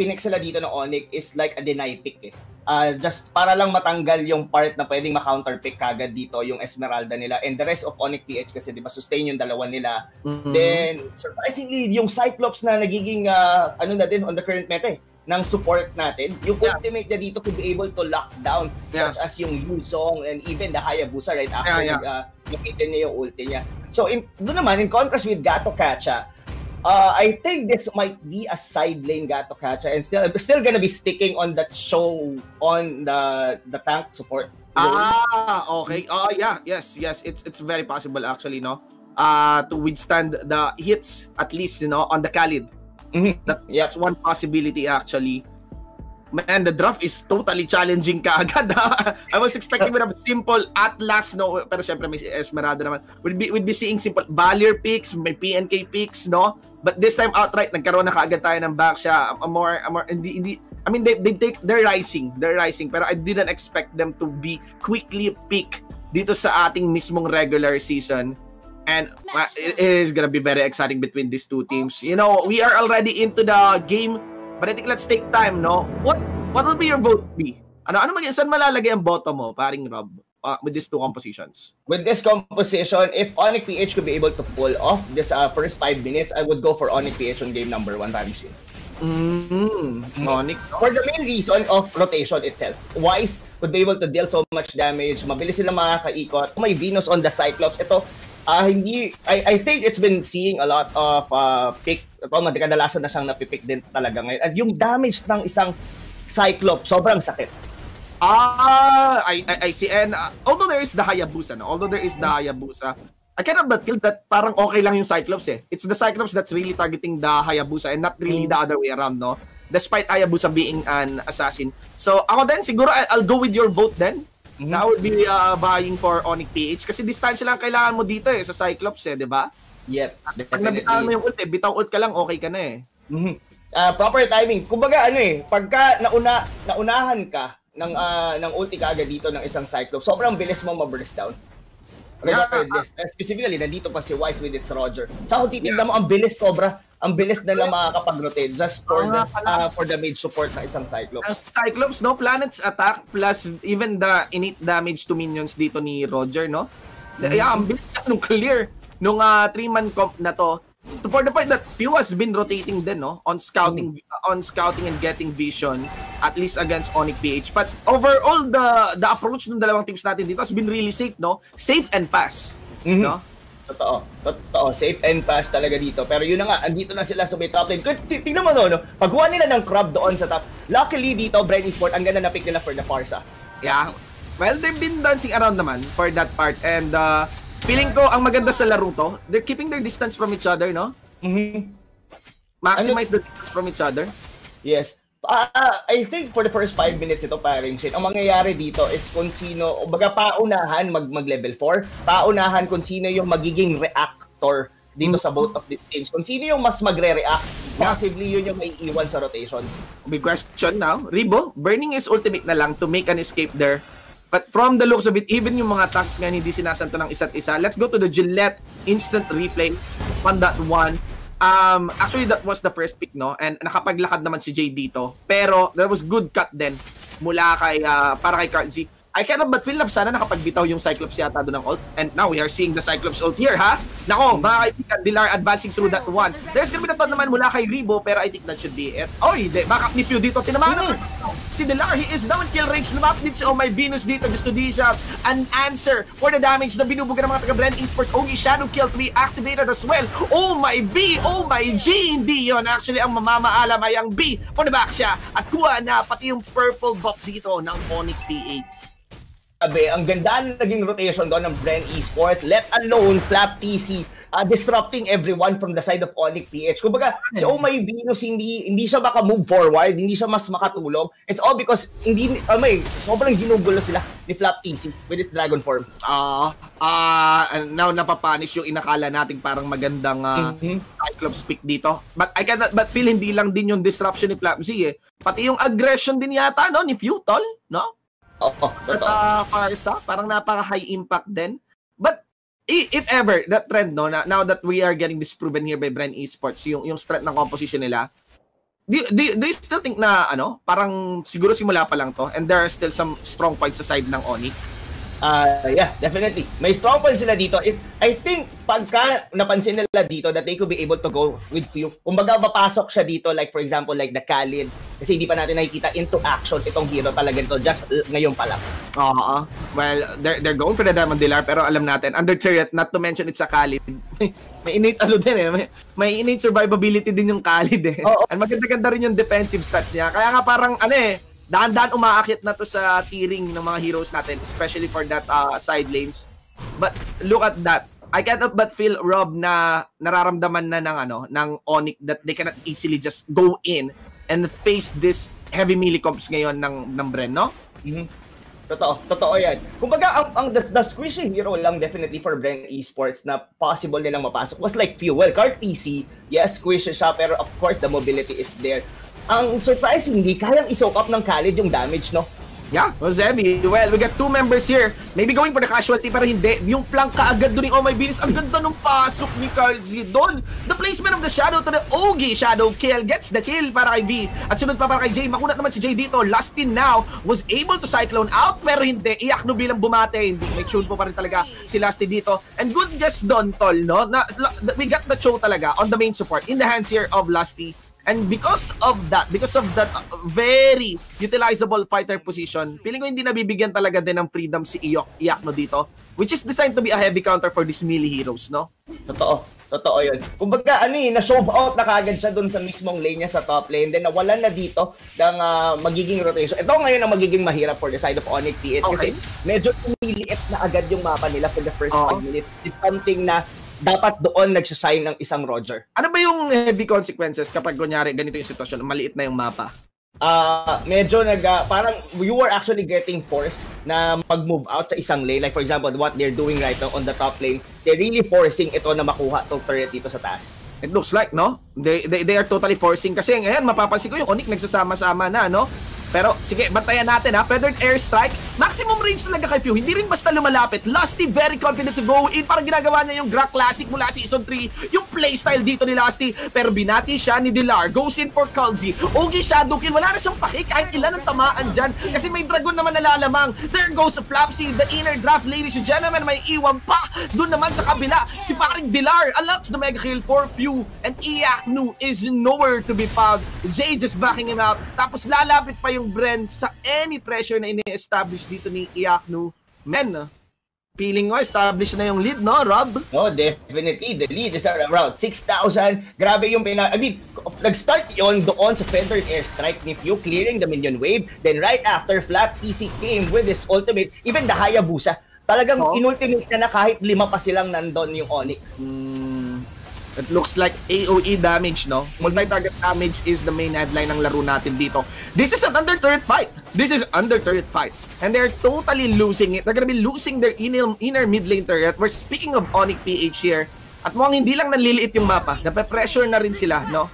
pinik sila dito ng Onyx is like a deny pick eh. Uh, just para lang matanggal yung part na pwedeng ma-counter pick kagad dito yung Esmeralda nila and the rest of Onyx PH kasi di ba sustain yung dalawa nila. Mm-hmm. Then surprisingly yung Cyclops na nagiging uh, ano na din on the current meta eh ng support natin. Yung yeah. ultimate niya dito could be able to lock down yeah. such as yung Yuzong and even the Hayabusa right after yeah, yeah. Uh, niya yung ulti niya. So in doon naman in contrast with Gato Kacha, uh, I think this might be a side lane Gato Kacha and still still gonna be sticking on that show on the the tank support. Ah, okay. Oh, uh, yeah, yes, yes. It's it's very possible actually, no. Uh to withstand the hits at least, you know, on the Khalid. Mm-hmm. That's, yeah. that's one possibility actually. Man, the draft is totally challenging kaagad. I was expecting with a simple Atlas, no? Pero syempre may Esmeralda naman. We'd be, we'd be seeing simple Valier picks, may PNK picks, no? But this time outright, nagkaroon na kaagad tayo ng back siya. A more, a more, hindi, hindi, I mean, they, they take, they're rising. They're rising. Pero I didn't expect them to be quickly pick dito sa ating mismong regular season. And uh, it is gonna be very exciting between these two teams. You know, we are already into the game, but I think let's take time, no? What what will be your vote be? Ano ano mag saan malalagay ang bottom mo, paring Rob? Uh, with these two compositions? With this composition, if Onyx PH could be able to pull off this uh, first five minutes, I would go for Onyx PH on game number one, Ramsey. Mm, Onyx. For the main reason of rotation itself. Wise would be able to deal so much damage. Mabilis sila makakaikot. Kung may Venus on the Cyclops, ito, uh, hindi, I, I think it's been seeing a lot of uh, pick, ito, kadalasan na siyang napipick din talaga ngayon. At yung damage ng isang Cyclops, sobrang sakit. Ah, I, I, I see. And uh, although there is the Hayabusa, no? although there is the Hayabusa, I cannot but feel that parang okay lang yung Cyclops eh. It's the Cyclops that's really targeting the Hayabusa and not really mm. the other way around, no? Despite Hayabusa being an assassin. So ako din, siguro I'll go with your vote then. Mm-hmm. Na would be uh, buying for Onyx PH kasi distansya lang kailangan mo dito eh sa Cyclops eh, 'di ba? Yep. Pag nabitawan mo yung ult eh, bitaw ult ka lang okay ka na eh. Mm-hmm. Uh, proper timing. Kumbaga ano eh, pagka nauna naunahan ka ng uh, ng ulti kaagad dito ng isang Cyclops, sobrang bilis mo ma-burst down. Regardless. Yeah. Specifically, nandito pa si Wise with its Roger. Sa kung titignan yeah. mo, ang bilis sobra ang bilis nila makakapag-rotate just for the uh, for the mage support ng isang Cyclops. Ang Cyclops, no? Planets attack plus even the innate damage to minions dito ni Roger, no? Mm-hmm. Yeah, ang bilis nung clear nung 3-man uh, comp na to. For the point that Few has been rotating din, no? On scouting mm-hmm. on scouting and getting vision at least against Onyx PH. But overall the the approach ng dalawang teams natin dito has been really safe, no? Safe and pass, mm-hmm. no? Totoo. Totoo. Safe and fast talaga dito. Pero yun na nga, andito na sila sa may top lane. Tingnan mo no, no? Pagkuha nila ng crab doon sa top. Luckily dito, Brain Esport, ang ganda na pick nila for the Farsa. Yeah. Well, they've been dancing around naman for that part. And uh, feeling ko, ang maganda sa laro to, they're keeping their distance from each other, no? Mm-hmm. Maximize ano? the distance from each other. Yes. Uh, I think for the first 5 minutes ito paring shit, ang mangyayari dito is kung sino, baga paunahan mag, mag level 4, paunahan kung sino yung magiging reactor dito sa both of these teams. Kung sino yung mas magre-react, possibly yun yung may iwan sa rotation. Big question now. Ribo, burning is ultimate na lang to make an escape there. But from the looks of it, even yung mga tanks nga hindi sinasanto ng isa't isa. Let's go to the Gillette instant replay on that one. Um, actually, that was the first pick, no? And nakapaglakad naman si Jay dito. Pero, there was good cut din mula kay, uh, para kay Carl Z. I cannot but feel na sana nakapagbitaw yung Cyclops yata doon ng ult. And now we are seeing the Cyclops ult here, ha? Nako, mga kaibigan, Dilar advancing through that one. There's gonna be na naman mula kay Rebo, pero I think that should be it. Oy, de, backup ni Pew dito. Tinamaan mm. Si Dilar. He is down kill range. Lumap din si Oh My Venus dito just to dish out an answer for the damage na binubuga ng mga taga-Brand Esports. Ogi Shadow Kill 3 activated as well. Oh my B! Oh my G! Hindi yun. Actually, ang mamamaalam ay ang B. The back siya. At kuha na pati yung purple buff dito ng Onyx PH. Sabi, ang ganda ng naging rotation doon ng Bren Esport, let alone Flap TC, uh, disrupting everyone from the side of Onyx PH. Kumbaga, si Oh My Venus, hindi, hindi siya maka-move forward, hindi siya mas makatulong. It's all because, hindi, uh, may, sobrang ginugulo sila ni Flap TC with its dragon form. Ah, uh, uh, now napapanish yung inakala nating parang magandang uh, mm-hmm. Cyclops pick dito. But I cannot but feel hindi lang din yung disruption ni Flap Z eh. Pati yung aggression din yata, no, ni Futol, no? Oo, oh, At uh, Farsa, parang napaka-high impact din. If ever, that trend, no, now that we are getting disproven here by Brand Esports, yung, yung strength ng composition nila, do, do, do you still think na ano, parang siguro simula pa lang to and there are still some strong points sa side ng Oni? Uh, yeah, definitely. May strong points sila dito. It, I think pagka napansin nila dito that they could be able to go with few. Kumbaga mapasok siya dito like for example like the Khalid kasi hindi pa natin nakikita into action itong hero talaga ito just ngayon pa lang. Oo. Well, they're, they're going for the Diamond Dilar pero alam natin under turret not to mention it's a Khalid. may innate ano din eh. May, may innate survivability din yung Khalid eh. Oo. And maganda-ganda rin yung defensive stats niya. Kaya nga parang ano eh daan-daan umaakit na to sa tiering ng mga heroes natin, especially for that uh, side lanes. But look at that. I cannot but feel Rob na nararamdaman na ng ano ng Onyx that they cannot easily just go in and face this heavy melee comps ngayon ng ng Bren, no? Mm-hmm. Totoo, totoo yan. Kumbaga, ang, ang the, the squishy hero lang definitely for Bren Esports na possible nilang mapasok was like Fuel. Card PC, yes, squishy siya, pero of course, the mobility is there ang surprisingly, kayang isoak up ng Khalid yung damage, no? Yeah, was heavy. Well, we got two members here. Maybe going for the casualty pero hindi. Yung flank kaagad doon ni Oh My Binis. Ang ganda ng pasok ni Carl doon. The placement of the Shadow to the Ogi Shadow kill gets the kill para kay V. At sunod pa para kay Jay. Makunat naman si Jay dito. Lustin now was able to cyclone out pero hindi. Iyak no bilang bumate. Hindi. Make sure po pa rin talaga si Lusty dito. And good guess doon, Tol, no? Na, we got the show talaga on the main support in the hands here of Lusty. And because of that, because of that very utilizable fighter position, feeling ko hindi nabibigyan talaga din ng freedom si Iyok, Iyakno dito, which is designed to be a heavy counter for these melee heroes, no? Totoo. Totoo yun. Kumbaga, ano eh, na-show out na kagad siya dun sa mismong lane niya sa top lane. Then, nawalan na dito ng uh, magiging rotation. Ito ngayon ang magiging mahirap for the side of Onyx PH okay. kasi medyo umiliit na agad yung mapa nila for the first 5 uh-huh. minutes. It's something na dapat doon nagsasign ng isang Roger. Ano ba yung heavy consequences kapag kunyari ganito yung sitwasyon, maliit na yung mapa? uh, medyo nag uh, parang you were actually getting forced na mag-move out sa isang lane like for example what they're doing right now on the top lane they're really forcing ito na makuha tong turret dito sa taas It looks like, no? They, they, they are totally forcing. Kasi ngayon, mapapansin ko yung Onyx nagsasama-sama na, no? Pero sige, bantayan natin ha. Feathered Airstrike. Maximum range talaga kay Few. Hindi rin basta lumalapit. Lusty very confident to go in. Parang ginagawa niya yung Gra Classic mula Season 3. Yung playstyle dito ni Lusty. Pero binati siya ni Dilar. Goes in for Kalzi. Ogi Shadow Kill. Wala na siyang paki kahit ilan ang tamaan dyan. Kasi may dragon naman nalalamang. There goes Flapsy. The inner draft, ladies and gentlemen. May iwan pa. Doon naman sa kabila. Si paring Dilar. Unlocks the mega kill for Few. And Iaknu is nowhere to be found. Jay just backing him out. Tapos lalapit pa yung yung brand sa any pressure na ini-establish dito ni Iaknu. Men, feeling ko establish na yung lead, no, Rob? No, definitely. The lead is around 6,000. Grabe yung pina... I mean, nag-start yon doon sa Feathered Airstrike ni Few clearing the minion wave. Then right after, Flat PC came with his ultimate. Even the Hayabusa. Talagang oh. inultimate na na kahit lima pa silang nandun yung Onyx. Hmm. It looks like AOE damage, no? Multi-target damage is the main headline ng laro natin dito. This is an under-turret fight. This is under-turret fight. And they're totally losing it. They're gonna be losing their inner, inner mid lane turret. We're speaking of Onyx PH here. At mukhang hindi lang nanliliit yung mapa. Nape-pressure na rin sila, no?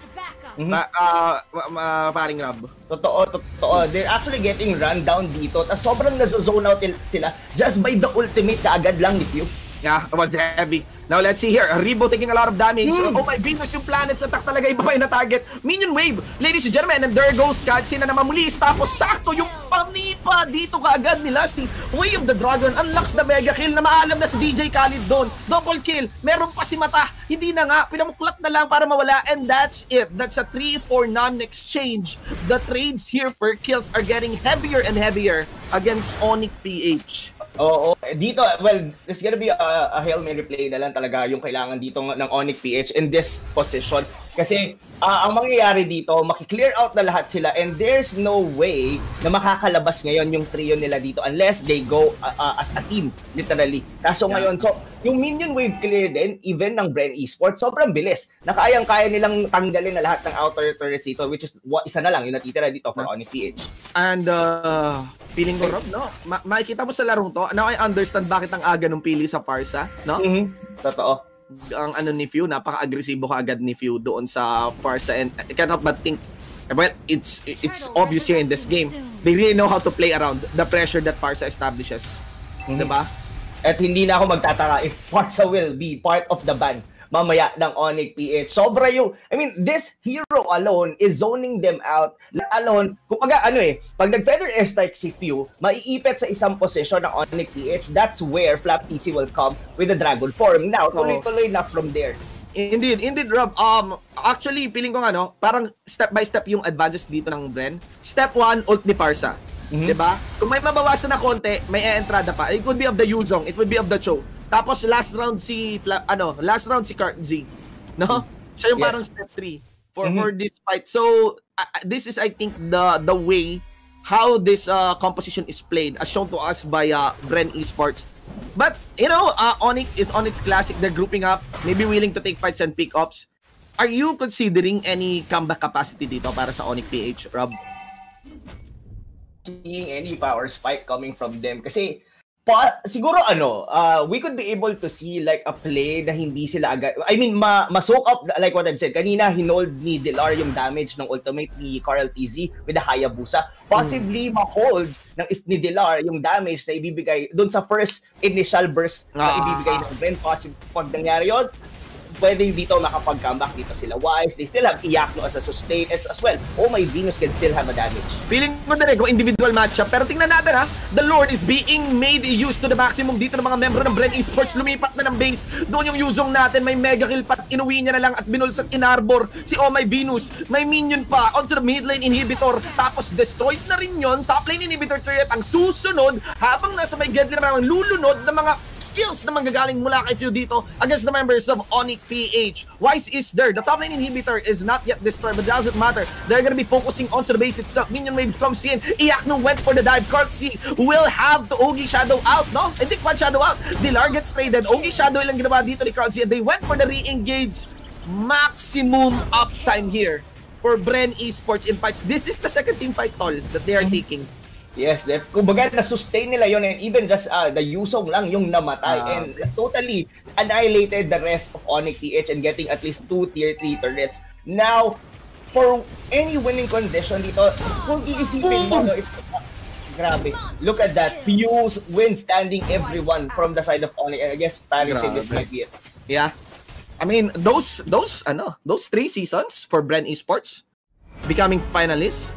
Mm-hmm. Ma, uh, ma, paring Rob. Totoo, totoo. They're actually getting run down dito. Tapos sobrang nazo-zone out sila just by the ultimate kaagad lang ni Q. Yeah, it was heavy. Now let's see here. Ribo taking a lot of damage. Mm. Oh my goodness, yung planet's attack talaga iba pa yung na-target. Minion wave, ladies and gentlemen. And there goes Katsina na namamuli. Tapos sakto yung pamipa dito kaagad ni Lusty. Way of the Dragon unlocks the mega kill na maalam na si DJ Khalid doon. Double kill. Meron pa si Mata. Hindi na nga. Pinamuklat na lang para mawala. And that's it. That's a 3-4 non-exchange. The trades here per kills are getting heavier and heavier against Onyx PH. Oo, oh, dito, well, it's gonna be a, a Hail Mary play na lang talaga yung kailangan dito ng Onyx PH in this position. Kasi uh, ang mangyayari dito, makiklear out na lahat sila and there's no way na makakalabas ngayon yung trio nila dito unless they go uh, uh, as a team, literally. Kaso ngayon, so yung minion wave clear din, even ng Bren Esports, sobrang bilis. Nakayang-kaya nilang tanggalin na lahat ng outer turrets dito, which is isa na lang yung natitira dito for Onyx PH. And uh, feeling ko, Rob, no? Ma- makikita mo sa larong to, now I understand bakit ang aga ng pili sa Parsa, no? Mm-hmm. Totoo ang ano ni Few, napaka-agresibo kaagad ni Few doon sa Parsa and I can't help but think well, it's it's obvious here in this game. They really know how to play around the pressure that Parsa establishes. Mm-hmm. 'Di ba? At hindi na ako magtataka if Parsa will be part of the ban mamaya ng Onyx PH. Sobra yung, I mean, this hero alone is zoning them out. Let alone, kumbaga ano eh, pag nag-feather airstrike si Few, maiipit sa isang posisyon ng Onyx PH, that's where Flap TC will come with the Dragon form. Now, tuloy-tuloy na from there. Indeed, indeed, Rob. Um, actually, feeling ko nga, no, parang step by step yung advances dito ng Bren. Step 1, ult ni Farsa. Mm-hmm. 'Di ba? Kung may mabawasan na konti, may entrada pa. It would be of the Yuzong, it would be of the Cho. Tapos last round si ano, last round si Kart Z. No? Siya yung yeah. parang step 3 for mm-hmm. for this fight. So uh, this is I think the the way how this uh, composition is played as shown to us by uh, Bren Esports. But you know, uh, Onyx is Onyx Classic. They're grouping up, maybe willing to take fights and pick ups. Are you considering any comeback capacity dito para sa Onyx PH, Rob? Seeing any power spike coming from them kasi pa, siguro ano, uh, we could be able to see like a play na hindi sila agad, I mean, ma, ma-soak up, like what I've said, kanina hinold ni Dilar yung damage ng ultimate ni Carl TZ with the Hayabusa. Possibly mm. ma-hold ng ni Dilar yung damage na ibibigay doon sa first initial burst na ah. ibibigay ng Ben. Possibly, pag nangyari yun, pwede dito makapag-comeback dito sila Wise. They still have Iyakno as a sustain as, as well. Oh, my Venus can still have a damage. Feeling ko na rin kung individual matchup. Pero tingnan natin ha, the Lord is being made used to the maximum dito ng mga membro ng Bren Esports. Lumipat na ng base. Doon yung Yuzong natin. May mega kill pat. Inuwi niya na lang at binulsat inarbor si Oh My Venus. May minion pa onto the mid lane inhibitor. Tapos destroyed na rin yon Top lane inhibitor turret ang susunod habang nasa may Gedli na lulunod ng mga skills na manggagaling mula kay Few dito against the members of Onyx PH. Wise is there. The top lane inhibitor is not yet destroyed, but doesn't matter. They're gonna be focusing onto the base itself. Minion wave comes in. Iakno went for the dive. Kartsi will have the Ogi Shadow out, no? Hindi Quad Shadow out. Dilar gets traded. Ogi Shadow lang ginawa dito ni Kartsi and they went for the re-engage. Maximum uptime here for Bren Esports in fights. This is the second team fight, Tol, that they are mm-hmm. taking. Yes, def. Kumbaga na-sustain nila yon and even just uh, the Yusong lang yung namatay uh, and totally annihilated the rest of Onyx PH and getting at least two tier 3 turrets. Now, for any winning condition dito, kung iisipin mo, no, it's, uh, grabe. Look at that. Fuse win standing everyone from the side of Onyx. I guess Parishing this might be it. Yeah. I mean, those those ano, those three seasons for Bren Esports becoming finalists